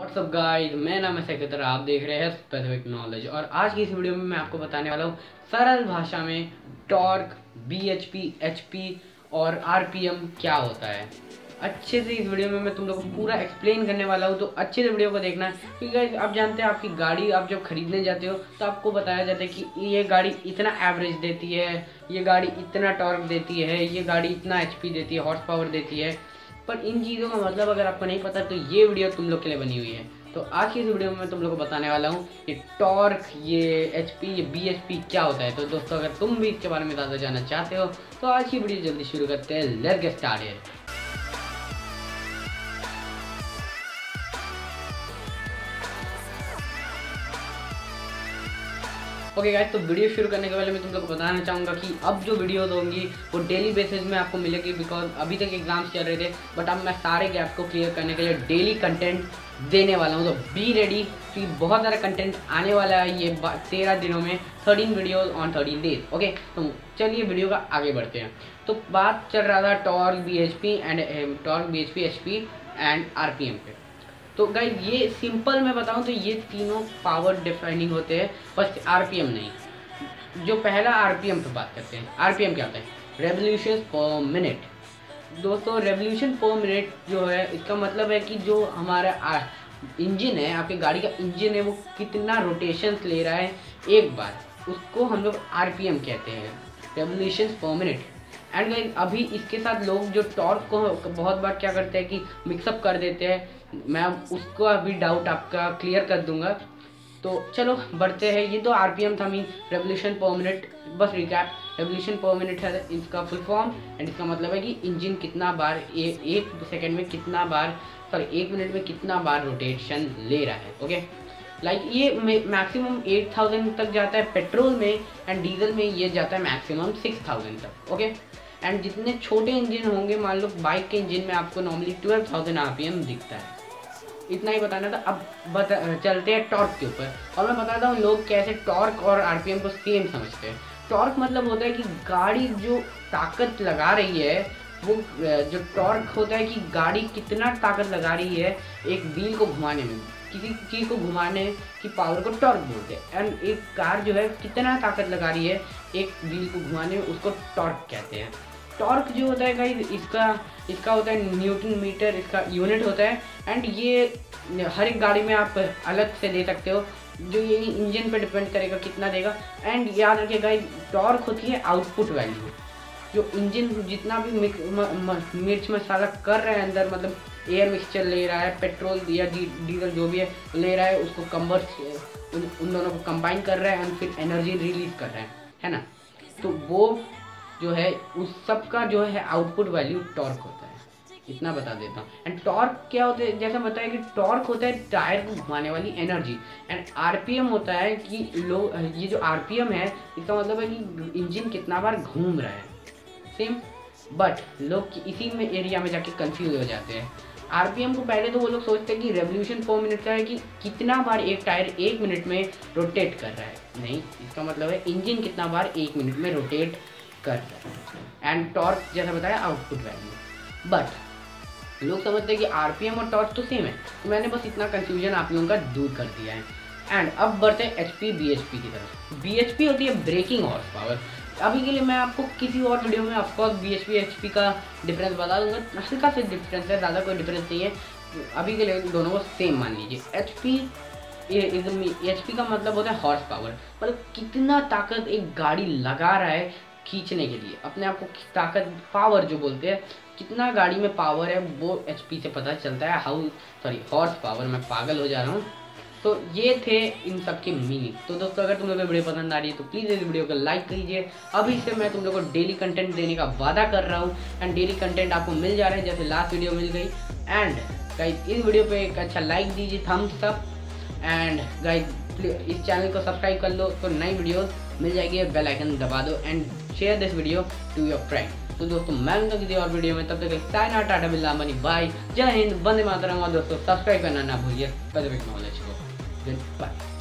WhatsApp guys मैं नाम है सेक्रेटर आप देख रहे हैं स्पेसिफिक नॉलेज और आज की इस वीडियो में मैं आपको बताने वाला हूँ सरल भाषा में torque B H P H P और आर पी एम क्या होता है। अच्छे से इस वीडियो में मैं तुम लोग को पूरा एक्सप्लेन करने वाला हूँ तो अच्छे से वीडियो को देखना क्योंकि guys, आप जानते हैं आपकी गाड़ी आप जब खरीदने जाते हो तो आपको बताया जाता है कि ये गाड़ी इतना एवरेज देती है ये गाड़ी इतना टॉर्क देती है ये गाड़ी इतना एचपी देती है हॉर्स पावर देती है। पर इन चीज़ों का मतलब अगर आपको नहीं पता तो ये वीडियो तुम लोग के लिए बनी हुई है। तो आज की इस वीडियो में तुम लोग को बताने वाला हूँ कि टॉर्क, ये एचपी, ये बीएचपी क्या होता है। तो दोस्तों, अगर तुम भी इसके बारे में ज़्यादा जानना चाहते हो तो आज की वीडियो जल्दी शुरू करते हैं। लेट गेट ओके गाइस तो वीडियो शुरू करने के पहले मैं तुम लोग को बताना चाहूँगा कि अब जो वीडियोज़ होंगी वो डेली बेसिस में आपको मिलेगी बिकॉज़ अभी तक एग्ज़ाम्स चल रहे थे बट अब मैं सारे गैप को क्लियर करने के लिए डेली कंटेंट देने वाला हूँ। तो बी रेडी कि बहुत सारा कंटेंट आने वाला है ये तेरह दिनों में thirteen videos on thirteen days okay तो चलिए वीडियो का आगे बढ़ते हैं। तो बात चल रहा था torque B H P and torque B H P H P and R P M पे। तो गाइज़ ये सिंपल मैं बताऊँ तो ये तीनों पावर डिफाइनिंग होते हैं, बस आरपीएम नहीं। जो पहला आरपीएम पे बात करते हैं आरपीएम क्या होता है? रेवोल्यूशन पर मिनट दोस्तों रेवोल्यूशन पर मिनट जो है, इसका मतलब है कि जो हमारा इंजन है, आपके गाड़ी का इंजन है, वो कितना रोटेशन ले रहा है, एक बार। उसको हम लोग आरपीएम कहते हैं। Revolution per minute and guys अभी इसके साथ लोग जो टॉर्क को बहुत बार क्या करते हैं कि मिक्सअप कर देते हैं। मैं उसको अभी डाउट आपका क्लियर कर दूँगा। तो चलो बढ़ते हैं। ये तो आरपीएम था मीन रेवोल्यूशन पर मिनट बस रिकैप रेवोल्यूशन पर मिनट है इसका फुल फॉर्म एंड इसका मतलब है कि इंजन कितना बार ए, एक सेकेंड में कितना बार सॉरी एक मिनट में कितना बार रोटेशन ले रहा है ओके लाइक ये मैक्सिमम एट थाउज़ेंड तक जाता है पेट्रोल में एंड डीजल में, ये जाता है मैक्सिमम सिक्स थाउज़ेंड तक ओके एंड जितने छोटे इंजन होंगे, मान लो बाइक के इंजन में आपको नॉर्मली ट्वेल्व थाउज़ेंड आर दिखता है। इतना ही बताना था, अब बता, चलते हैं टॉर्क के ऊपर। और मैं बताता हूँ, लोग कैसे टॉर्क और आरपीएम को सेम समझते हैं। टॉर्क मतलब होता है कि गाड़ी जो ताकत लगा रही है, वो जो टॉर्क होता है कि गाड़ी कितना ताकत लगा रही है एक व्हील को घुमाने में। किसी चीज़ को घुमाने की पावर को टॉर्क बोलते हैं। एंड एक कार जो है, कितना ताकत लगा रही है, एक व्हील को घुमाने में उसको टॉर्क कहते हैं। टॉर्क जो होता है गाइज़ इसका इसका होता है न्यूटन मीटर इसका यूनिट होता है। एंड ये हर एक गाड़ी में आप अलग से दे सकते हो, जो ये इंजन पे डिपेंड करेगा, कितना देगा। एंड याद रखिए गाइज़ टॉर्क होती है आउटपुट वैल्यू जो इंजन जितना भी मिर्च मसाला कर रहे हैं अंदर मतलब एयर मिक्सचर ले रहा है पेट्रोल या डीजल जो भी है ले रहा है उसको कम्बर उन, उन दोनों को कंबाइन कर रहा है एंड फिर एनर्जी रिलीज़ कर रहा है है ना? तो वो जो है उस सब का जो है आउटपुट वैल्यू टॉर्क होता है। इतना बता देता हूँ। एंड टॉर्क क्या होता है? जैसा बताया कि टॉर्क होता है टायर को घुमाने वाली एनर्जी एंड आरपीएम होता है कि लोग ये जो आरपीएम है इसका मतलब है कि इंजन कितना बार घूम रहा है। सेम बट लोग इसी में एरिया में जाके कंफ्यूज हो जाते हैं। आरपीएम को पहले तो वो लोग सोचते हैं कि रेवोल्यूशन फोर मिनट का है कि कितना बार एक टायर एक मिनट में रोटेट कर रहा है। नहीं, इसका मतलब है इंजन कितना बार एक मिनट में रोटेट कर रहा है। एंड टॉर्क जैसा बताया आउटपुट वैल्यू बट लोग समझते हैं कि आरपीएम और टॉर्क तो सेम है। तो मैंने बस इतना कंफ्यूजन आप लोगों का दूर कर दिया है। एंड अब बढ़ते हैं H P B H P की तरफ़। बी एच पी होती है ब्रेकिंग हॉर्स पावर अभी के लिए मैं आपको किसी और वीडियो में of course B H P H P का डिफरेंस बता दूँगा। हल्का से डिफरेंस है, ज़्यादा कोई डिफरेंस नहीं है। अभी के लिए दोनों को सेम मान लीजिए। एच पी एच पी का मतलब होता है हॉर्स पावर मतलब कितना ताकत एक गाड़ी लगा रहा है खींचने के लिए। अपने आप को ताकत पावर जो बोलते हैं, कितना गाड़ी में पावर है, वो एच पी से पता चलता है। हाउ सॉरी हॉर्स पावर मैं पागल हो जा रहा हूँ। तो ये थे इन सब के मीनिंग तो दोस्तों, अगर तुम लोग वीडियो पसंद आ रही है तो प्लीज़ इस वीडियो को लाइक कीजिए। अभी से मैं तुम लोग को डेली कंटेंट देने का वादा कर रहा हूँ एंड डेली कंटेंट आपको मिल जा रहा है, जैसे लास्ट वीडियो मिल गई। एंड गाइज़ इस वीडियो पे एक अच्छा लाइक दीजिए थम्स अप एंड गाइज़ इस चैनल को सब्सक्राइब कर लो तो नई वीडियो मिल जाएगी बेल आइकन दबा दो and share this video to your friend तो दोस्तों, मैं मिलता किसी और वीडियो में, तब तक साइना टाटा बिल्ला मनी बाय जय हिंद, वंदे मातरम। दोस्तों सब्सक्राइब करना ना भूलिए। नॉलेज को गुड बाय